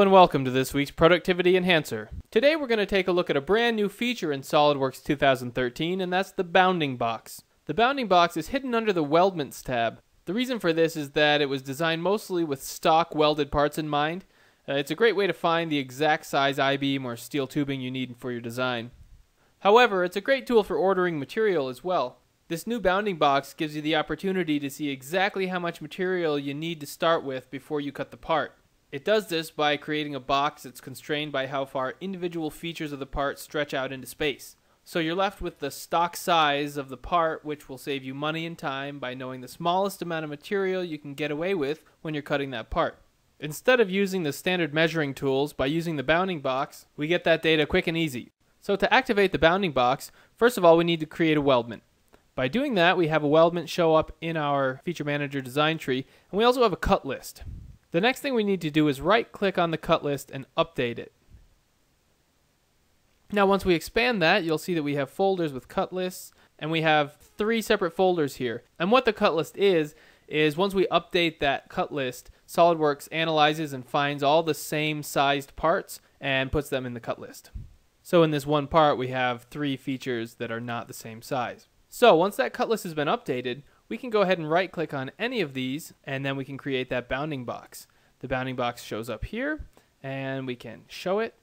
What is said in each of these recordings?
and welcome to this week's Productivity Enhancer. Today we're going to take a look at a brand new feature in SOLIDWORKS 2013, and that's the bounding box. The bounding box is hidden under the Weldments tab. The reason for this is that it was designed mostly with stock welded parts in mind. Uh, it's a great way to find the exact size I-beam or steel tubing you need for your design. However, it's a great tool for ordering material as well. This new bounding box gives you the opportunity to see exactly how much material you need to start with before you cut the part. It does this by creating a box that's constrained by how far individual features of the part stretch out into space. So you're left with the stock size of the part, which will save you money and time by knowing the smallest amount of material you can get away with when you're cutting that part. Instead of using the standard measuring tools, by using the bounding box, we get that data quick and easy. So to activate the bounding box, first of all we need to create a weldment. By doing that, we have a weldment show up in our Feature Manager design tree, and we also have a cut list. The next thing we need to do is right click on the cut list and update it. Now once we expand that, you'll see that we have folders with cut lists and we have three separate folders here. And what the cut list is, is once we update that cut list, SOLIDWORKS analyzes and finds all the same sized parts and puts them in the cut list. So in this one part, we have three features that are not the same size. So once that cut list has been updated, we can go ahead and right click on any of these and then we can create that bounding box. The bounding box shows up here and we can show it.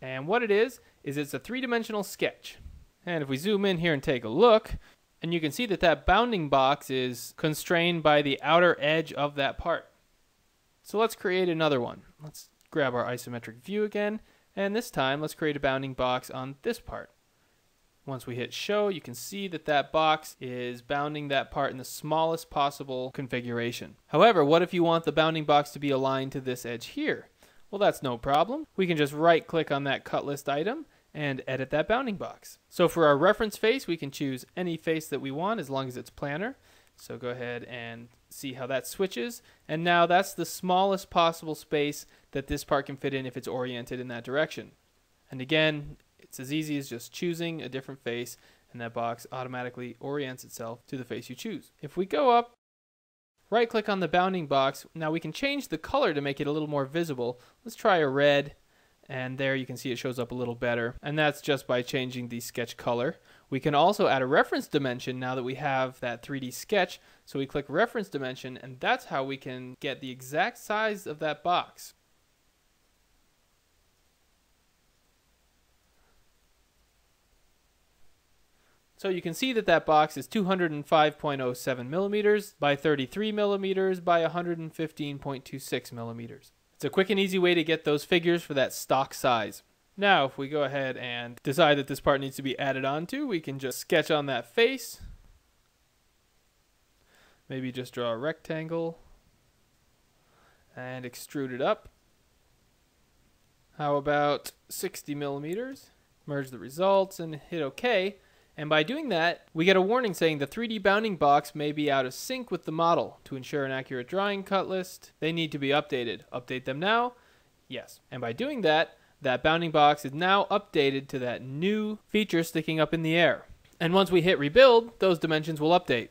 And what it is, is it's a three-dimensional sketch. And if we zoom in here and take a look, and you can see that that bounding box is constrained by the outer edge of that part. So let's create another one. Let's grab our isometric view again, and this time let's create a bounding box on this part. Once we hit show, you can see that that box is bounding that part in the smallest possible configuration. However, what if you want the bounding box to be aligned to this edge here? Well, that's no problem. We can just right click on that cut list item and edit that bounding box. So for our reference face, we can choose any face that we want as long as it's planar. So go ahead and see how that switches. And now that's the smallest possible space that this part can fit in if it's oriented in that direction. And again, it's as easy as just choosing a different face and that box automatically orients itself to the face you choose. If we go up, right click on the bounding box, now we can change the color to make it a little more visible. Let's try a red and there you can see it shows up a little better and that's just by changing the sketch color. We can also add a reference dimension now that we have that 3D sketch so we click reference dimension and that's how we can get the exact size of that box. So you can see that that box is 205.07 millimeters by 33 millimeters by 115.26 millimeters. It's a quick and easy way to get those figures for that stock size. Now, if we go ahead and decide that this part needs to be added onto, we can just sketch on that face. Maybe just draw a rectangle and extrude it up. How about 60 millimeters? Merge the results and hit OK. And by doing that, we get a warning saying the 3D bounding box may be out of sync with the model. To ensure an accurate drawing cut list, they need to be updated. Update them now? Yes. And by doing that, that bounding box is now updated to that new feature sticking up in the air. And once we hit rebuild, those dimensions will update.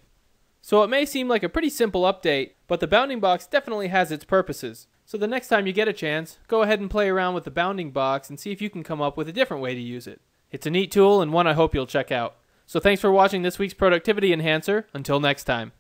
So it may seem like a pretty simple update, but the bounding box definitely has its purposes. So the next time you get a chance, go ahead and play around with the bounding box and see if you can come up with a different way to use it. It's a neat tool and one I hope you'll check out. So thanks for watching this week's Productivity Enhancer. Until next time.